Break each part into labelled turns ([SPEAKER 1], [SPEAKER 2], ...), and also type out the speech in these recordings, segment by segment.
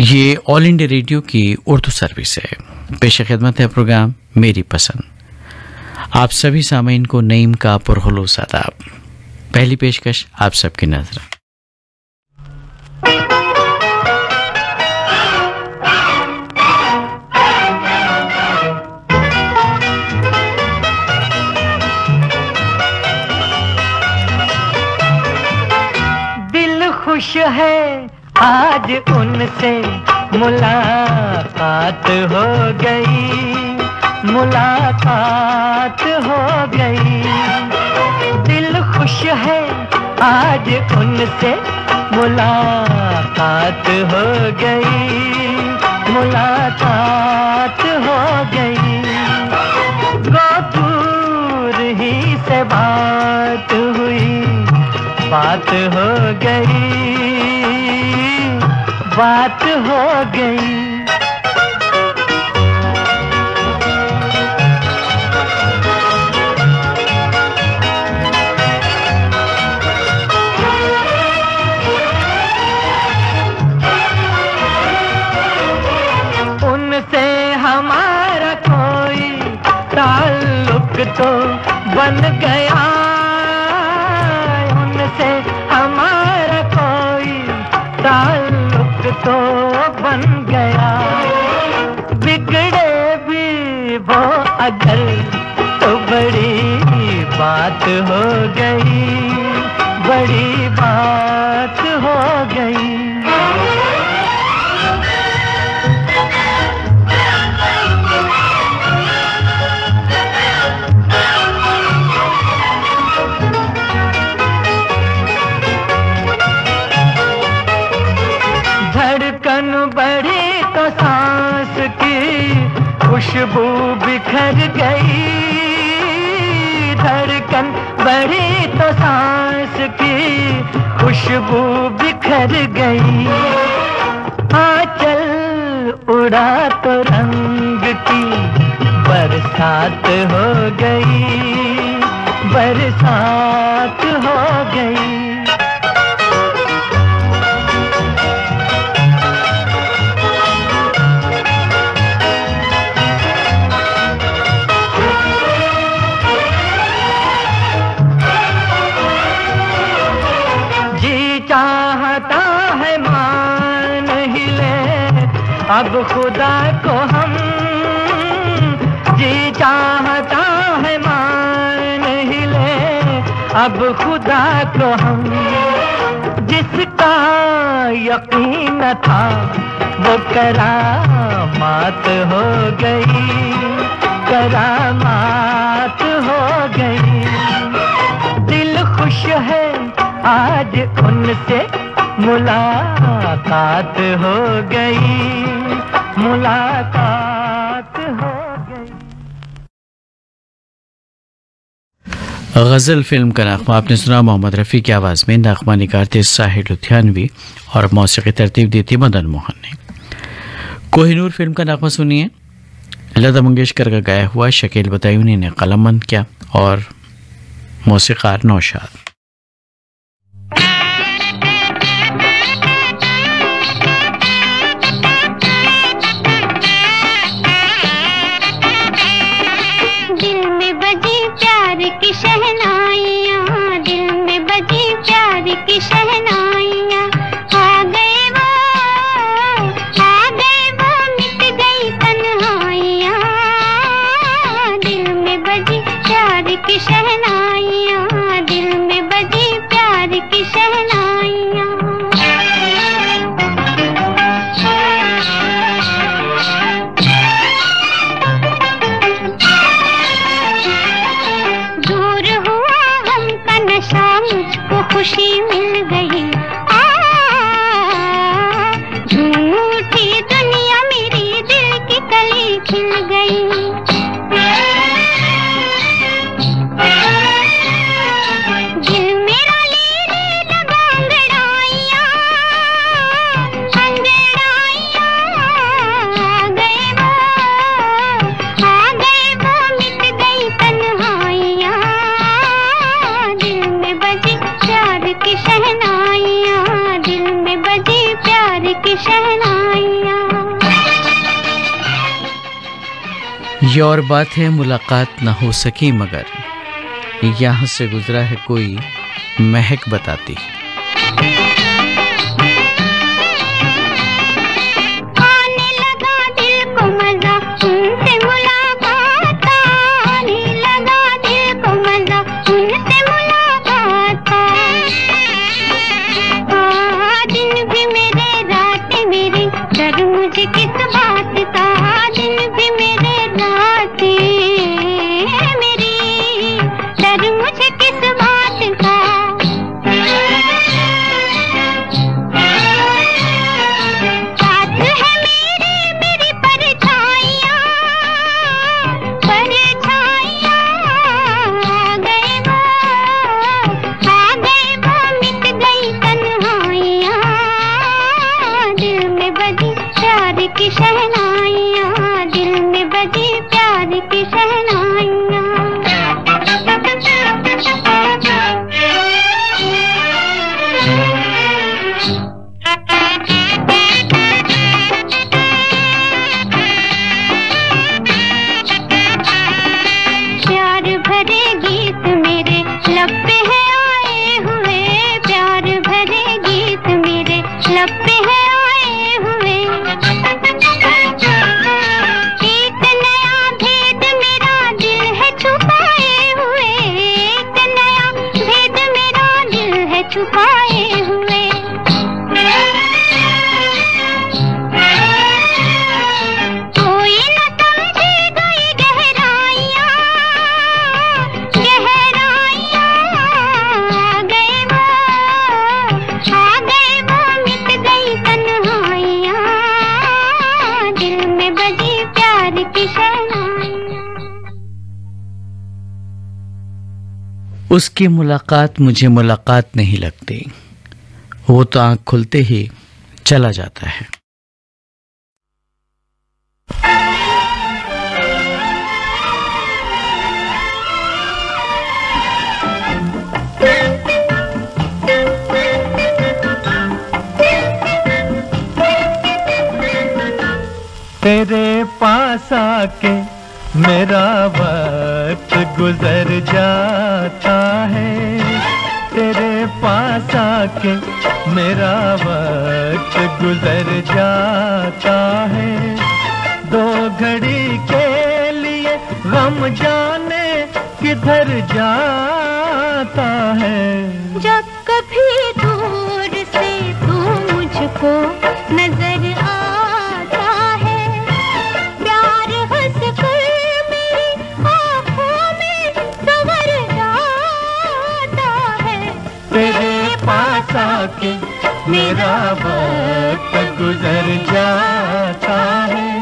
[SPEAKER 1] ये all India radio की Urdu service है। पेश खिदमत है प्रोग्राम मेरी पसंद। आप सभी सामीन को नईम का पुरहलूस आदाब। पहली पेशकश आप सबकी नज़र।
[SPEAKER 2] आज उनसे मुलाकात हो गई, मुलाकात हो गई। दिल खुश है आज उनसे मुलाकात हो गई, मुलाकात हो गई। गो दूर ही से बात हुई, बात हो गई। बात हो गई। तो बन गया। हो गई। खुशबू बिखर गई। आंचल उड़ा तो रंग की बरसात हो गई। बरसात हो गई। अब खुदा को हम जी चाहता है मान ही ले। अब खुदा को हम जिसका यकीन था, वो करामात हो गई। करामात हो गई। दिल खुश है, आज उनसे मुलाकात हो गई।
[SPEAKER 1] गज़ल फ़िल्म का नगमा आपने सुना, मोहम्मद रफ़ी की आवाज़ में नगमा निगार थे साहिर लुधियानवी और मौसीकी तरतीब दी थी मदन मोहन ने। कोहिनूर फ़िल्म का नगमा सुनिए। लता मंगेशकर का गाया हुआ शकील बतायूनी ने कलमबंद किया और मौसीकार नौशाद। बात है मुलाकात ना हो सकी मगर यहाँ से गुजरा है कोई महक बताती।
[SPEAKER 3] की शहनाइयाँ
[SPEAKER 1] उसकी मुलाकात मुझे मुलाकात नहीं लगती। वो तो आँख खुलते ही चला जाता है।
[SPEAKER 2] तेरे पास आके मेरा वक्त गुजर जाता है, तेरे पास आके मेरा वक्त गुजर जाता है। दो घड़ी के लिए गम जाने किधर जाता है।
[SPEAKER 3] जब कभी दूर से तू मुझको नज़र
[SPEAKER 2] पास मेरा वक्त गुजर जाता है।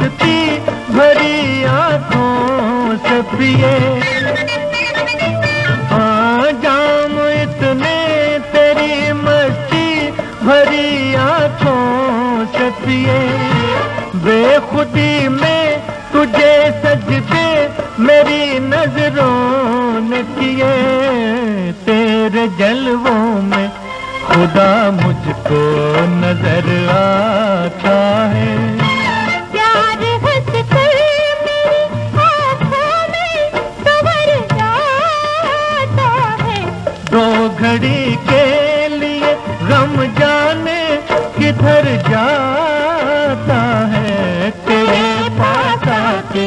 [SPEAKER 2] मस्ती भरी आँखों से पिए। जाम इतने तेरी मस्ती भरी आँखों से पिए। बेखुदी में तुझे सजदे मेरी नज़रों ने किए। तेरे जलवों में
[SPEAKER 4] खुदा मुझको नज़र आता किधर जाता है तेरे पास आके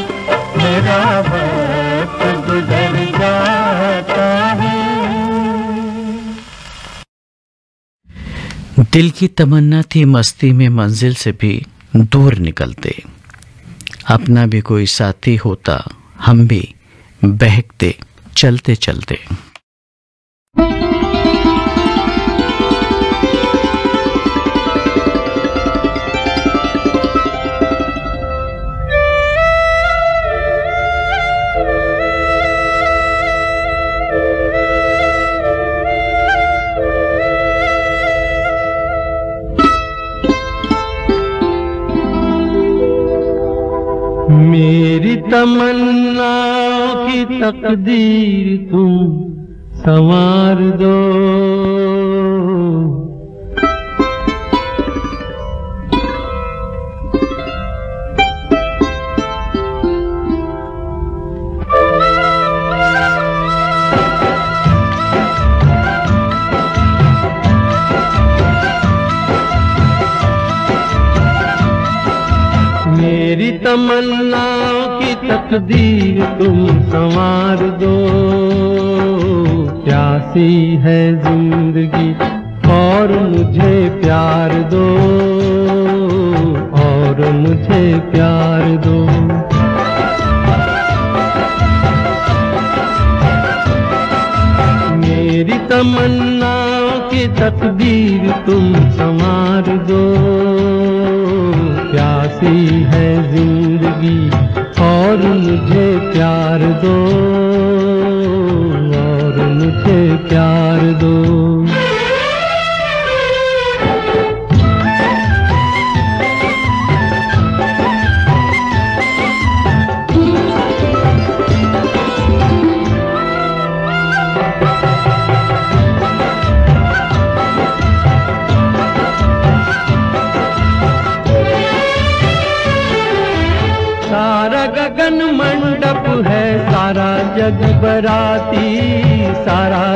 [SPEAKER 4] मेरा वक्त गुजर जाता है।
[SPEAKER 1] दिल की तमन्ना थी मस्ती में मंजिल से भी दूर निकलते। अपना भी कोई साथी होता, हम भी बहकते चलते चलते
[SPEAKER 4] मेरी तमन्ना की तकदीर तुम संवार दो। तमन्ना की तकदीर तुम संवार दो। प्यासी है ज़िंदगी और मुझे प्यार दो। और मुझे प्यार दो। मेरी तमन्ना की तकदीर तुम संवार दो। ज़िंदगी और मुझे प्यार दो और मुझे प्यार दो।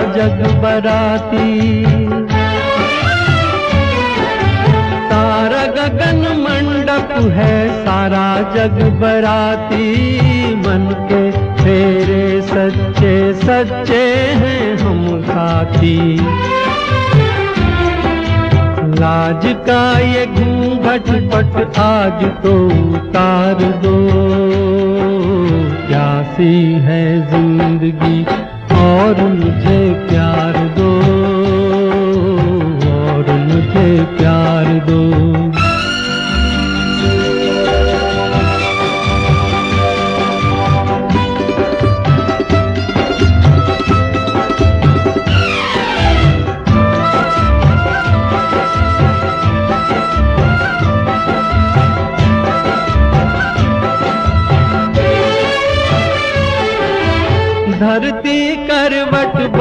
[SPEAKER 4] जग बराती। सारा गगन मंडप है, सारा जग बराती। मन के फेरे सच्चे सच्चे हैं हम साथी। लाज का ये घूंघट पट आज तो उतार दो। प्यासी है ज़िंदगी और मुझे प्यार दो और मुझे प्यार दो।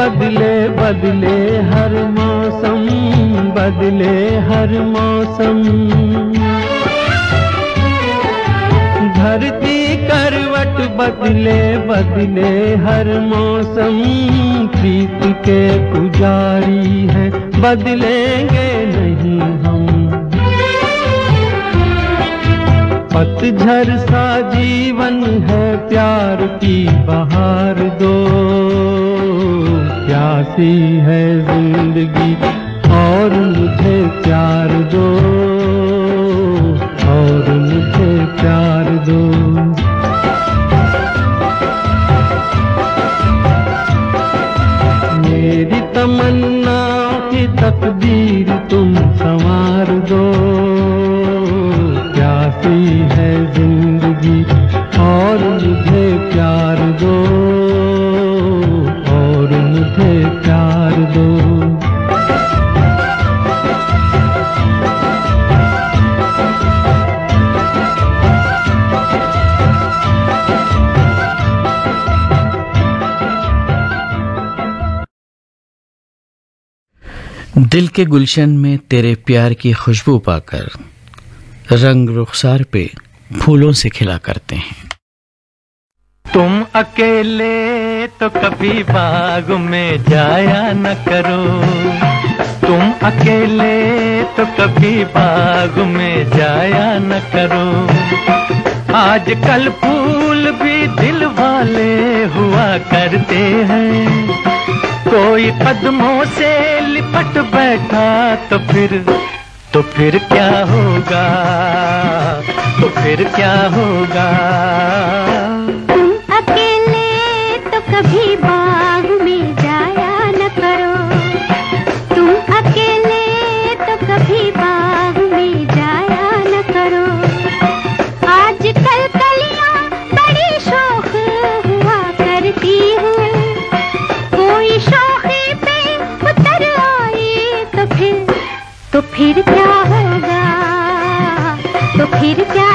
[SPEAKER 4] बदले बदले हर मौसम, बदले हर मौसम। धरती करवट बदले बदले हर मौसम। प्रीत के पुजारी हैं, बदलेंगे नहीं हम। पतझर सा जीवन है, प्यार की बहार दो। प्यासी है ज़िंदगी, और मुझे प्यार दो। और मुझे प्यार दो। मेरी तमन्ना की तकदीर तुम संवार दो। प्यासी है ज़िंदगी
[SPEAKER 1] के गुलशन में तेरे प्यार की खुशबू पाकर रंग रुखसार पे फूलों से खिला करते हैं।
[SPEAKER 2] तुम अकेले तो कभी बाग में जाया न करो। तुम अकेले तो कभी बाग में जाया न करो। आजकल फूल भी दिल वाले हुआ करते हैं। कोई कदमों से लिपट बैठा तो फिर तो फिर क्या होगा? तो फिर क्या होगा?
[SPEAKER 3] तुम अकेले तो कभी बाग फिर क्या होगा? तो फिर क्या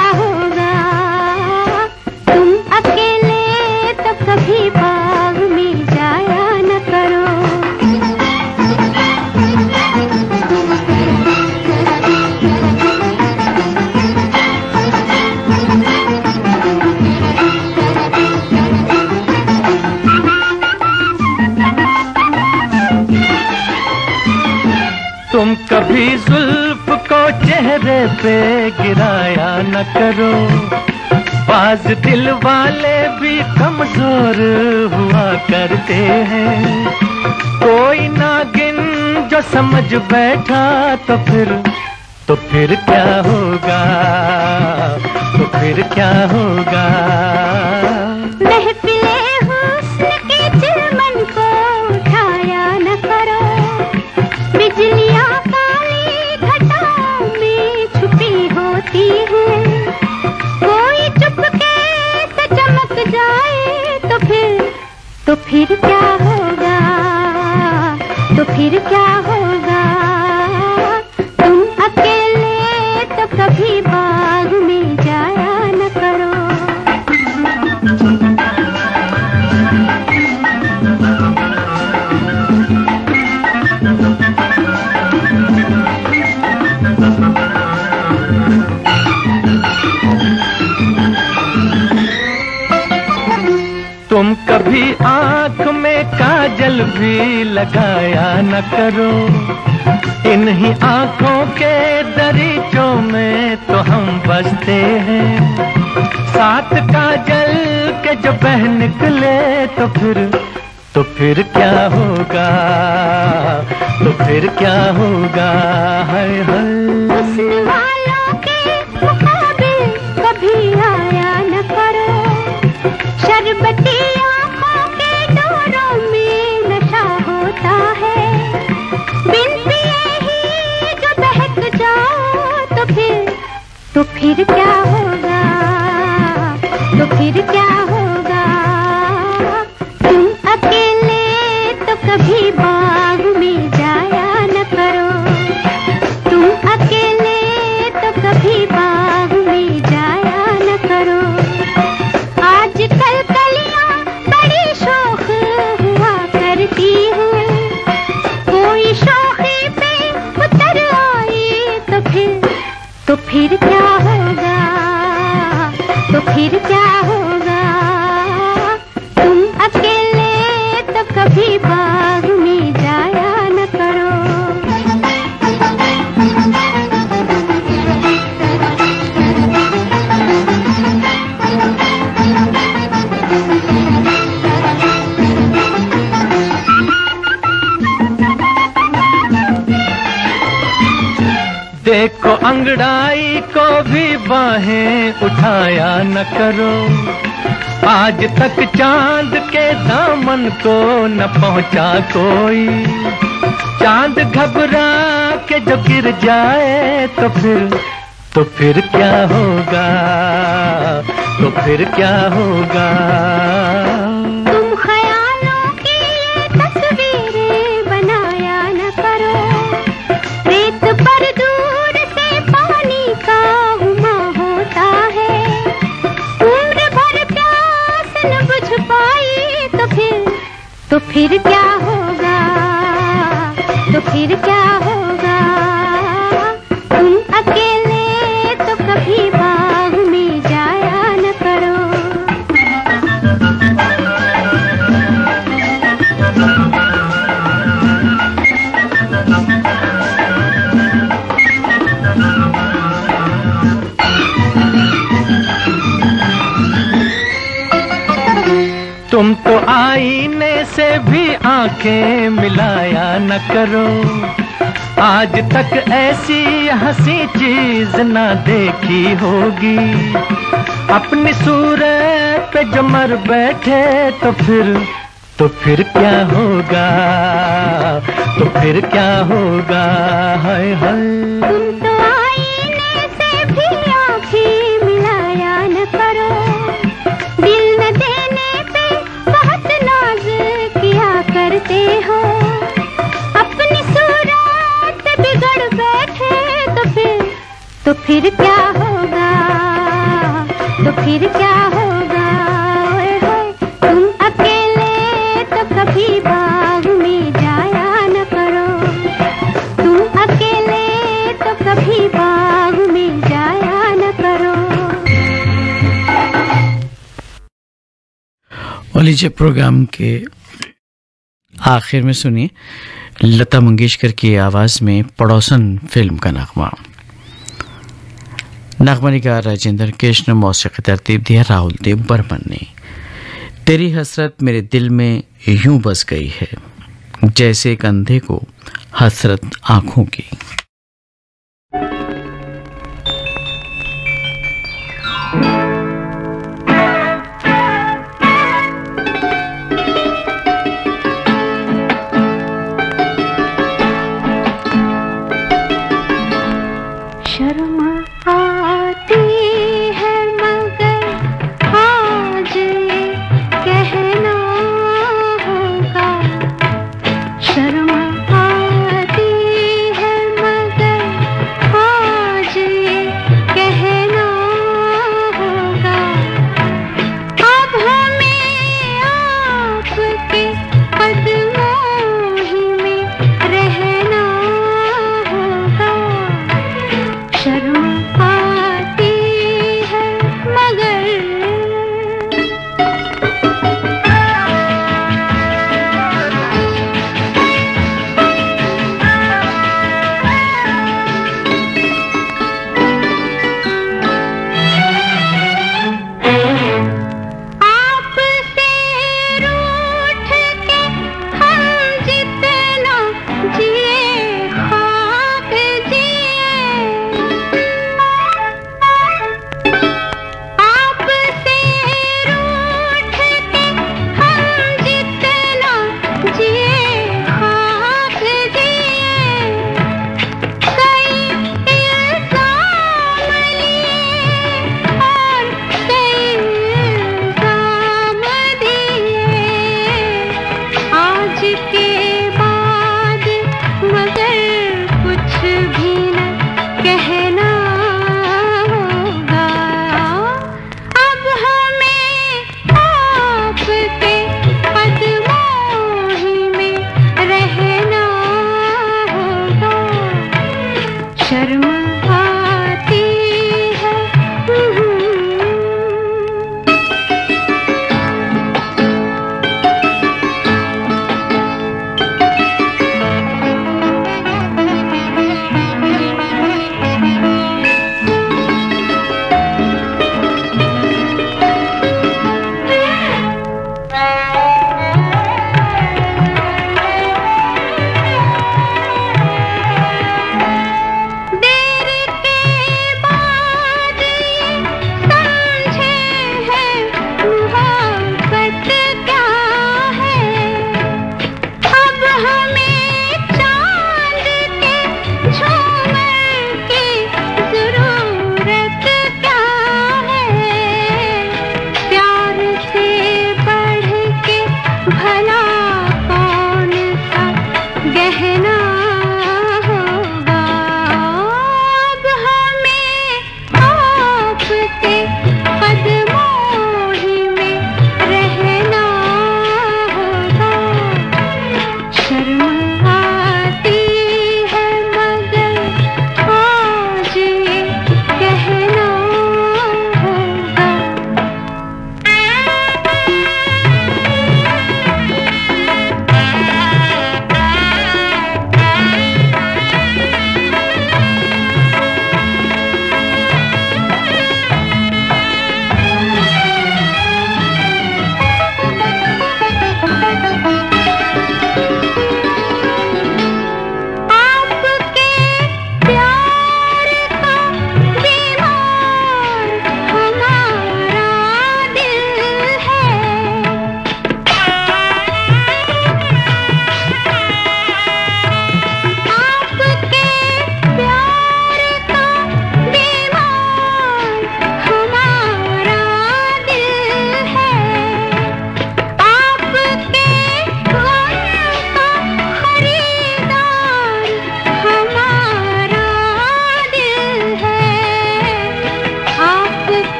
[SPEAKER 3] करो।
[SPEAKER 2] बाज दिल वाले भी कमज़ोर हुआ करते हैं। कोई ना नागिन जो समझ बैठा तो फिर तो फिर क्या होगा? तो फिर क्या होगा?
[SPEAKER 3] महफिले जाए तो फिर तो फिर क्या होगा? तो फिर क्या होगा? कभी
[SPEAKER 2] आँख में काजल भी लगाया न करो। इन्हीं आँखों के दरीचों में तो हम बसते हैं। साथ काजल के जो बह निकले तो फिर तो फिर क्या होगा? तो फिर क्या होगा? हाय हाय।
[SPEAKER 3] तो फिर क्या होगा? तुम अकेले तो कभी बाग
[SPEAKER 2] देखो अंगड़ाई को भी बाहें उठाया न करो। आज तक चाँद के दामन को न पहुँचा कोई। चाँद घबरा के जो गिर जाए तो फिर तो फिर क्या होगा? तो फिर क्या होगा? तक ऐसी हँसी चीज़ ना देखी होगी। अपनी सूरत पे जो मर बैठे तो फिर तो फिर क्या होगा? तो फिर क्या होगा? हाय हाय।
[SPEAKER 1] तो फिर क्या होगा? तो फिर क्या होगा? तुम अकेले तो कभी बाग में जाया न करो। तुम अकेले तो कभी बाग में जाया न करो।
[SPEAKER 3] लीजिए प्रोग्राम के आखिर में सुनिए लता मंगेशकर की आवाज़ में पड़ोसन फ़िल्म का नगमा। नगमा निगार राजेंद्र कृष्ण मौसीकी तरतीब दिया राहुल देव बर्मन ने। तेरी हसरत मेरे दिल में यूँ बस गई है, जैसे एक अंधे को हसरत आँखों की।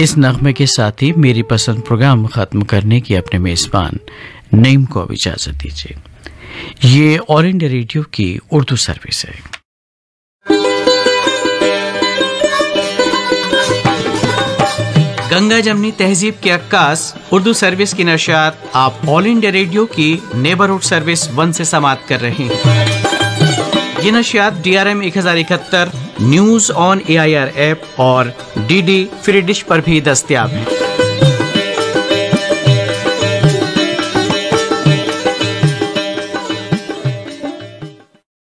[SPEAKER 1] इस नगमे के साथ ही मेरी पसंद प्रोग्राम ख़त्म करने की अपने मेज़बान नईम को अब इजाज़त दीजिए। ये ऑल इंडिया रेडियो की उर्दू सर्विस है।
[SPEAKER 5] गंगा जमनी तहजीब के अक्कास उर्दू सर्विस की नशात आप ऑल इंडिया रेडियो की नेबरहुड सर्विस वन से समाप्त कर रहे हैं। ये नशियात डी आर एम एक हज़ार इकहत्तर news on A I R app और डी डी फ्री डिश पर भी दस्तियाब हैं।